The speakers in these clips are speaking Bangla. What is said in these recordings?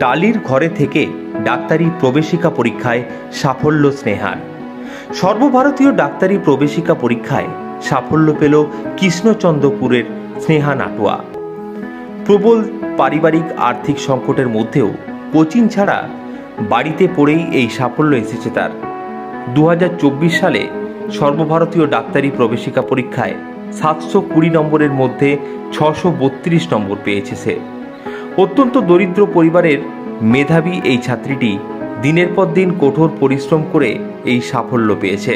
টালির ঘরে থেকে ডাক্তারি প্রবেশিকা পরীক্ষায় সাফল্য স্নেহার। সর্বভারতীয় ডাক্তারি প্রবেশিকা পরীক্ষায় সাফল্য পেল কৃষ্ণচন্দ্রপুরের স্নেহা নাটোয়া। প্রবল পারিবারিক আর্থিক সংকটের মধ্যেও কোচিং ছাড়া বাড়িতে পড়েই এই সাফল্য এসেছে তার। দু হাজার চব্বিশ সালে সর্বভারতীয় ডাক্তারি প্রবেশিকা পরীক্ষায় সাতশো কুড়ি নম্বরের মধ্যে ছশো নম্বর পেয়েছে সে। অত্যন্ত দরিদ্র পরিবারের মেধাবী এই ছাত্রীটি দিনের পর দিন কঠোর পরিশ্রম করে এই সাফল্য পেয়েছে।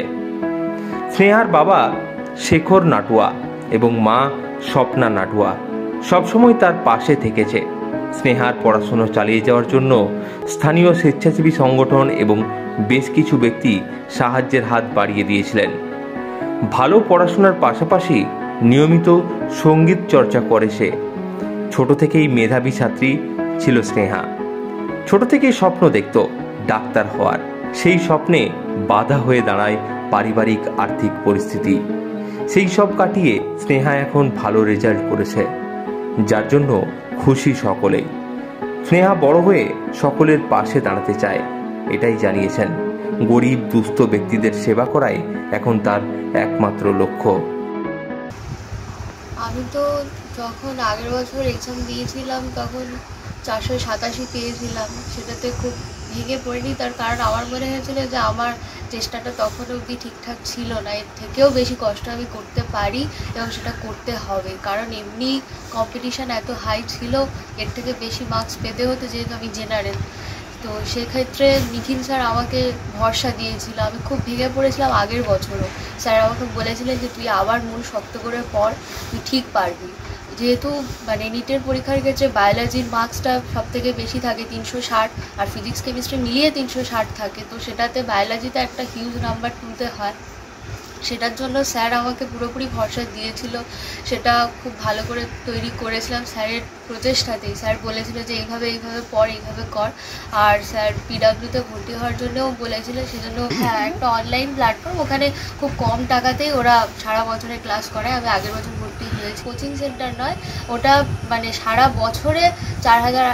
স্নেহার বাবা শেখর নাটুয়া এবং মা স্বপ্না নাটুয়া সবসময় তার পাশে থেকেছে। স্নেহার পড়াশুনো চালিয়ে যাওয়ার জন্য স্থানীয় স্বেচ্ছাসেবী সংগঠন এবং বেশ কিছু ব্যক্তি সাহায্যের হাত বাড়িয়ে দিয়েছিলেন। ভালো পড়াশোনার পাশাপাশি নিয়মিত সংগীত চর্চা করে সে। ছোট থেকেই মেধাবী ছাত্রী ছিল স্নেহা। ছোট থেকেই স্বপ্ন দেখত ডাক্তার হওয়ার। সেই স্বপ্নে বাধা হয়ে দাঁড়ায় পারিবারিক আর্থিক পরিস্থিতি। সেই সব কাটিয়ে স্নেহা এখন ভালো রেজাল্ট করেছে, যার জন্য খুশি সকলেই। স্নেহা বড় হয়ে সকলের পাশে দাঁড়াতে চায়, এটাই জানিয়েছেন। গরিব, দুস্থ ব্যক্তিদের সেবা করাই এখন তার একমাত্র লক্ষ্য। আমি তো যখন আগের বছর এক্সাম দিয়েছিলাম, তখন চারশো সাতাশি পেয়েছিলাম। সেটাতে খুব ভেঙে পড়িনি। তার কারণ আমার মনে হয়েছিল যে, আমার চেষ্টাটা তখন অবধি ঠিকঠাক ছিল না। এর থেকেও বেশি কষ্ট আমি করতে পারি এবং সেটা করতে হবে। কারণ এমনি কম্পিটিশান এত হাই ছিল, এর থেকে বেশি মার্কস পেতে হতো যেহেতু আমি জেনারেল তো সেক্ষেত্রে নিখিল স্যার আমাকে ভরসা দিয়েছিল। আমি খুব ভেঙে পড়েছিলাম আগের বছরও। স্যার আমাকে বলেছিলেন যে, তুই আবার মূল শক্ত করে পড়, তুই ঠিক পারবি। যেহেতু মানে নিটের পরীক্ষার ক্ষেত্রে বায়োলজির মার্কসটা সব থেকে বেশি থাকে তিনশো ষাট, আর ফিজিক্স কেমিস্ট্রি মিলিয়ে তিনশো ষাট থাকে। তো সেটাতে বায়োলজিতে একটা হিউজ নাম্বার তুলতে হয়। সেটার জন্য স্যার আমাকে পুরোপুরি ভরসা দিয়েছিল। সেটা খুব ভালো করে তৈরি করেছিলাম স্যারের প্রচেষ্টাতেই। স্যার বলেছিল যে এইভাবে এইভাবে পড়, এইভাবে কর। আর স্যার পিডাব্লিউতে ভর্তি হওয়ার জন্যও বলেছিল, সেজন্য হ্যাঁ একটা অনলাইন প্ল্যাটফর্ম ওখানে খুব কম টাকাতেই ওরা সারা বছরে ক্লাস করায় আমি আগের বছর ভর্তি হয়েছি। কোচিং সেন্টার নয়, ওটা মানে সারা বছরে চার হাজার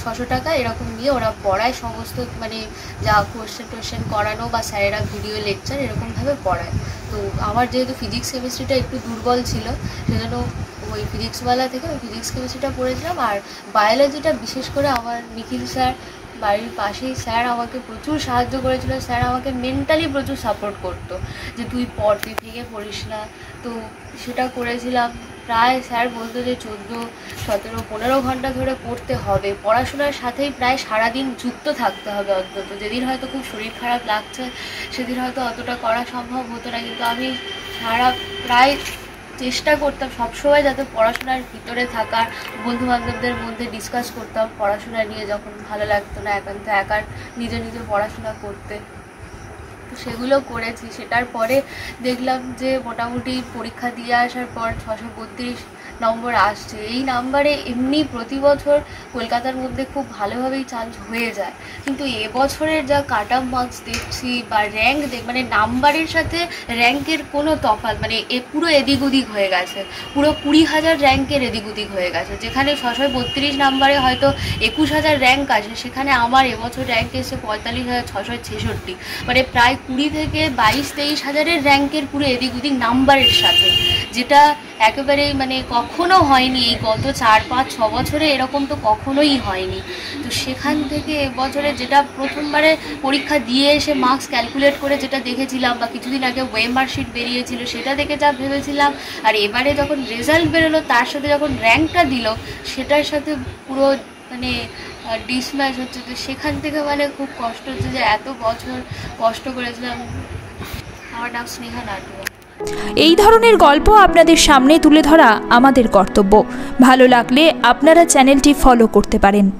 ছশো টাকা এরকম নিয়ে ওরা পড়ায়। সমস্ত মানে যা কোয়েশ্চেন টোয়েশ্চেন করানো বা স্যারেরা ভিডিও লেকচার এরকমভাবে পড়ায়। তো আমার যেহেতু ফিজিক্স কেমিস্ট্রিটা একটু দুর্বল ছিল, সেজন্য ওই ফিজিক্সওয়ালা থেকে ওই ফিজিক্স কেমিস্ট্রিটা পড়েছিলাম। আর বায়োলজিটা বিশেষ করে আমার নিখিল স্যার, বাড়ির পাশেই স্যার আমাকে প্রচুর সাহায্য করেছিল। স্যার আমাকে মেন্টালি প্রচুর সাপোর্ট করতো যে, তুই পড় তুই পড়িস না। তো সেটা করেছিলাম। প্রায় স্যার বলতো যে চোদ্দ, সতেরো, পনেরো ঘণ্টা ধরে পড়তে হবে। পড়াশোনার সাথেই প্রায় সারাদিন যুক্ত থাকতে হবে অন্তত। যেদিন হয়তো খুব শরীর খারাপ লাগছে, সেদিন হয়তো অতটা করা সম্ভব হতো না। কিন্তু আমি সারা প্রায় চেষ্টা করতাম সবসময় যাতে পড়াশোনার ভিতরে থাকার বন্ধু বান্ধবদের মধ্যে ডিসকাস করতাম, পড়াশোনা নিয়ে যখন ভালো লাগতো না, একান্ত একার, নিজে নিজে পড়াশোনা করতে। সেগুলো করেছি। সেটার পরে দেখলাম যে মোটামুটি পরীক্ষা দিয়ে আসার পর ছশো বত্রিশ নম্বর আসছে। এই নাম্বারে এমনি প্রতি বছর কলকাতার মধ্যে খুব ভালোভাবেই চান্স হয়ে যায়। কিন্তু এবছরের যা কাট অফ মার্কস দেখছি বা র্যাঙ্ক দেখ মানে নাম্বারের সাথে র্যাঙ্কের কোনো তফাৎ মানে এ পুরো এদিক ওদিক হয়ে গেছে। পুরো কুড়ি হাজার র্যাঙ্কের এদিক ওদিক হয়ে গেছে। যেখানে ছশো বত্রিশ নাম্বারে হয়তো একুশ হাজার র্যাঙ্ক আছে, সেখানে আমার এবছর র্যাঙ্ক এসে পঁয়তাল্লিশ হাজার ছশো ছেষট্টি। মানে প্রায় কুড়ি থেকে বাইশ, তেইশ হাজারের র্যাঙ্কের পুরো এদিক ওদিক নাম্বারের সাথে। যেটা একেবারেই মানে কখনো হয়নি, এই গত চার, পাঁচ, ছ বছরে এরকম তো কখনোই হয়নি। তো সেখান থেকে এবছরে যেটা প্রথমবারে পরীক্ষা দিয়ে এসে মার্কস ক্যালকুলেট করে যেটা দেখেছিলাম বা কিছুদিন আগে ওয়েমার্কশিট বেরিয়েছিল সেটা দেখে যা ভেবেছিলাম, আর এবারে যখন রেজাল্ট বেরোলো তার সাথে যখন র্যাঙ্কটা দিল, সেটার সাথে পুরো মানে ডিসম্যাচ হচ্ছে। তো সেখান থেকে মানে খুব কষ্ট হচ্ছে যে এত বছর কষ্ট করেছিলাম। আমার নাম স্নেহা নাটুয়া এই ধরনের গল্প আপনাদের সামনে তুলে ধরা আমাদের কর্তব্য। ভালো লাগলে আপনারা চ্যানেলটি ফলো করতে পারেন।